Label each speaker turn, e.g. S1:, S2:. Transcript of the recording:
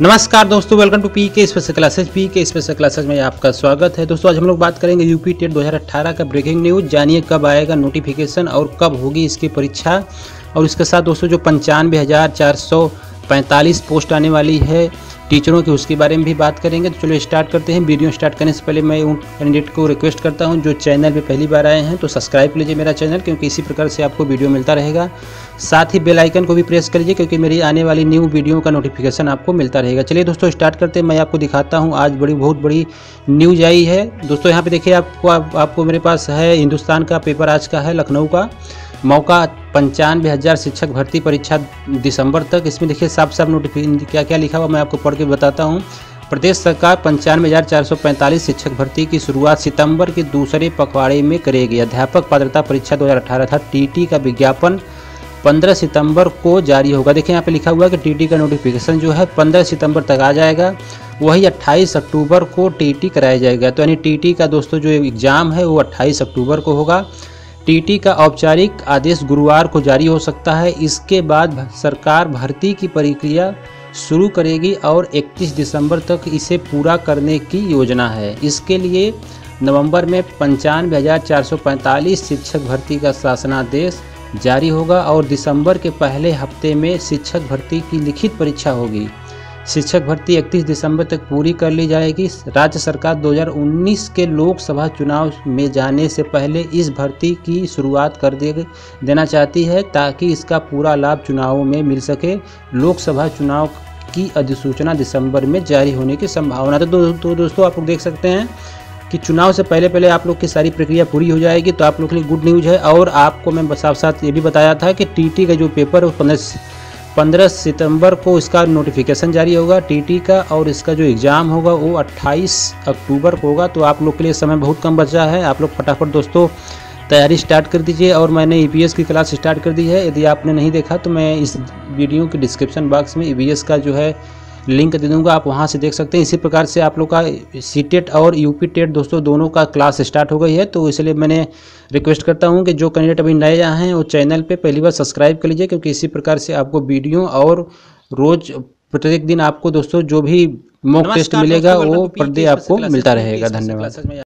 S1: नमस्कार दोस्तों welcome to P K special classes P K special classes में आपका स्वागत है। दोस्तों, आज हम लोग बात करेंगे यूपी टेट 2018 का ब्रेकिंग न्यूज़ जानिए कब आएगा नोटिफिकेशन और कब होगी इसकी परीक्षा। और इसके साथ दोस्तों, जो पंचानवे हज़ार चार सौ पैंतालीस पोस्ट आने वाली है टीचरों की उसके बारे में भी बात करेंगे। तो चलो स्टार्ट करते हैं। वीडियो स्टार्ट करने से पहले मैं उन कैंडिडेट को रिक्वेस्ट करता हूँ जो चैनल पे पहली बार आए हैं तो सब्सक्राइब कर लीजिए मेरा चैनल क्योंकि इसी प्रकार से आपको वीडियो मिलता रहेगा। साथ ही बेल आइकन को भी प्रेस कर लीजिए क्योंकि मेरी आने वाली न्यू वीडियो का नोटिफिकेशन आपको मिलता रहेगा। चलिए दोस्तों स्टार्ट करते हैं। मैं आपको दिखाता हूँ आज बड़ी बहुत बड़ी न्यूज़ आई है। दोस्तों यहाँ पे देखिए आपको आप, आपको मेरे पास है हिंदुस्तान का पेपर आज का है लखनऊ का। मौका पंचानवे हज़ार शिक्षक भर्ती परीक्षा दिसंबर तक। इसमें देखिए साफ़ साफ़ नोटिफिकेशन क्या क्या लिखा हुआ मैं आपको पढ़ के बताता हूँ। प्रदेश सरकार पंचानवे हज़ार चार सौ पैंतालीस शिक्षक भर्ती की शुरुआत सितंबर के दूसरे पखवाड़े में करेगी। अध्यापक पात्रता परीक्षा 2018 था। टीटी का विज्ञापन 15 सितंबर को जारी होगा। देखिए, यहाँ पे लिखा हुआ है कि टीटी का नोटिफिकेशन जो है 15 सितंबर तक आ जाएगा। वही 28 अक्टूबर को टीटी कराया जाएगा। तो यानी टीटी का दोस्तों, जो एग्ज़ाम है, वो 28 अक्टूबर को होगा। टीटी का औपचारिक आदेश गुरुवार को जारी हो सकता है। इसके बाद सरकार भर्ती की प्रक्रिया शुरू करेगी और 31 दिसंबर तक इसे पूरा करने की योजना है। इसके लिए नवंबर में पंचानवे शिक्षक भर्ती का शासनादेश जारी होगा और दिसंबर के पहले हफ़्ते में शिक्षक भर्ती की लिखित परीक्षा होगी। शिक्षक भर्ती 31 दिसंबर तक पूरी कर ली जाएगी। राज्य सरकार 2019 के लोकसभा चुनाव में जाने से पहले इस भर्ती की शुरुआत कर दे देना चाहती है ताकि इसका पूरा लाभ चुनावों में मिल सके। लोकसभा चुनाव की अधिसूचना दिसंबर में जारी होने की संभावना। तो, दो, तो दोस्तों आप लोग देख सकते हैं कि चुनाव से पहले पहले आप लोग की सारी प्रक्रिया पूरी हो जाएगी। तो आप लोग के लिए गुड न्यूज़ है। और आपको मैं साफ़ साथ ये भी बताया था कि टीटी का जो पेपर पंद्रह पंद्रह सितंबर को इसका नोटिफिकेशन जारी होगा टीटी का, और इसका जो एग्ज़ाम होगा वो 28 अक्टूबर को होगा। तो आप लोग के लिए समय बहुत कम बचा है। आप लोग फटाफट दोस्तों, तैयारी स्टार्ट कर दीजिए। और मैंने ईपीएस की क्लास स्टार्ट कर दी है। यदि आपने नहीं देखा तो मैं इस वीडियो के डिस्क्रिप्शन बॉक्स में ई का जो है लिंक दे दूँगा आप वहाँ से देख सकते हैं। इसी प्रकार से आप लोग का सी टेट और यू पी टेट दोस्तों दोनों का क्लास स्टार्ट हो गई है तो इसलिए मैंने रिक्वेस्ट करता हूँ कि जो कैंडिडेट अभी नए आए हैं वो चैनल पर पहली बार सब्सक्राइब कर लीजिए क्योंकि इसी प्रकार से आपको वीडियो और रोज़ प्रत्येक दिन आपको दोस्तों जो भी मॉक टेस्ट मिलेगा वो पर डे आपको मिलता रहेगा। धन्यवाद।